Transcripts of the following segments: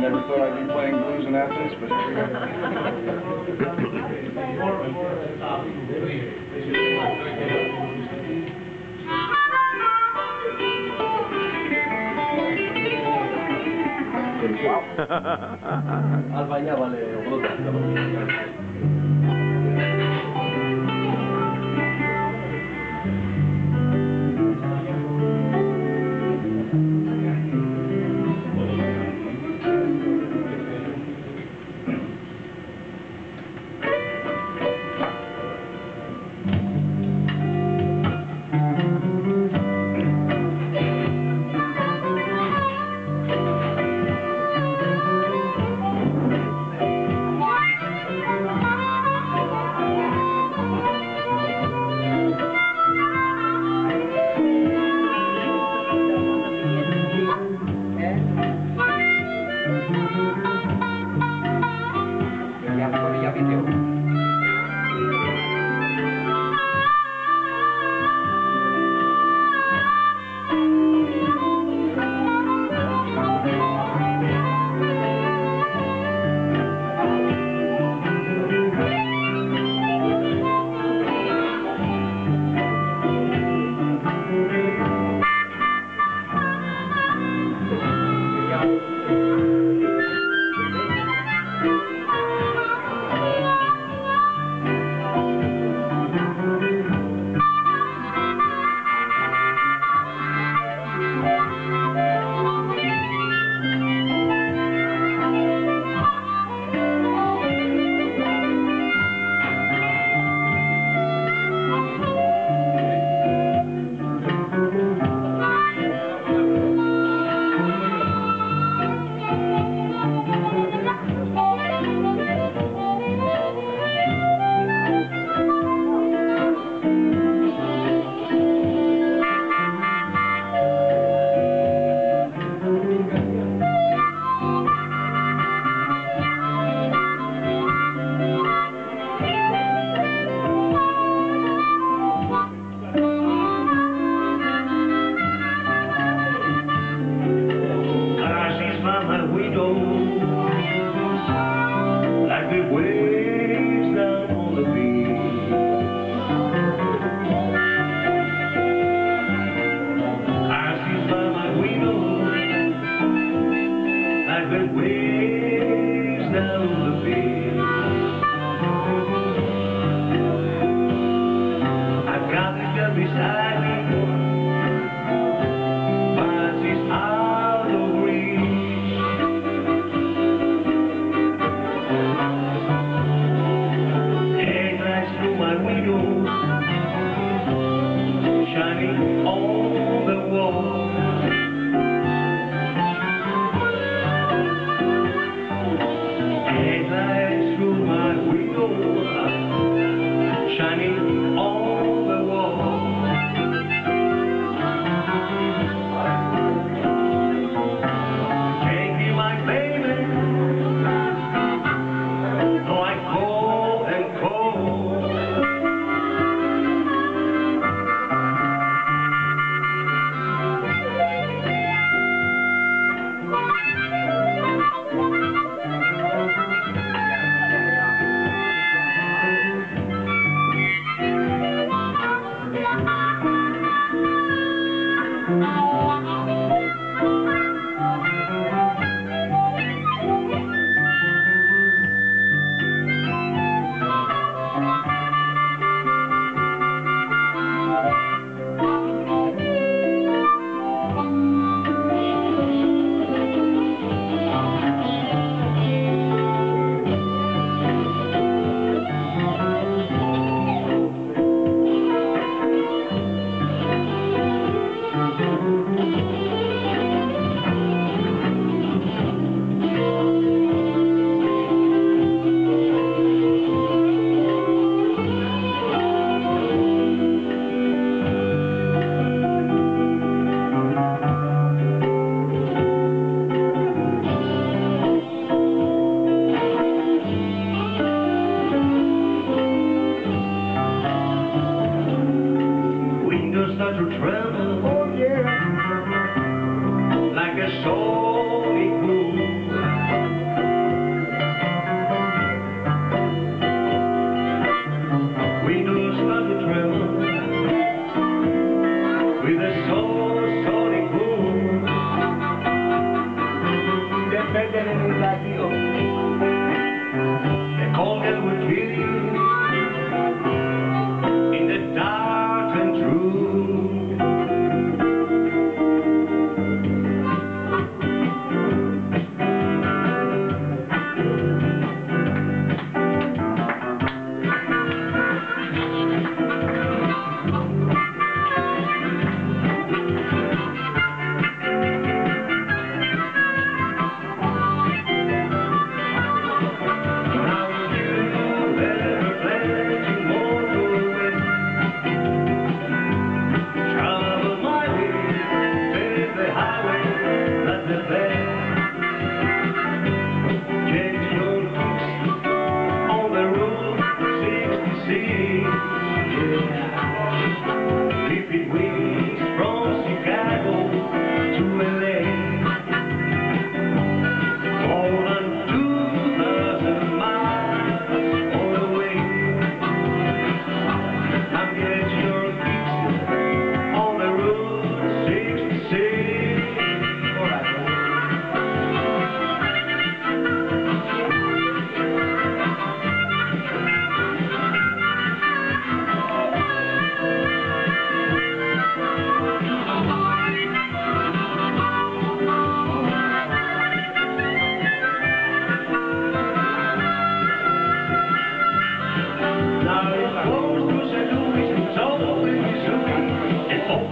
never thought I'd be playing blues in Athens, but here we Alba ya vale, Headlights the my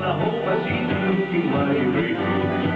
I hope I see you looking my dreams.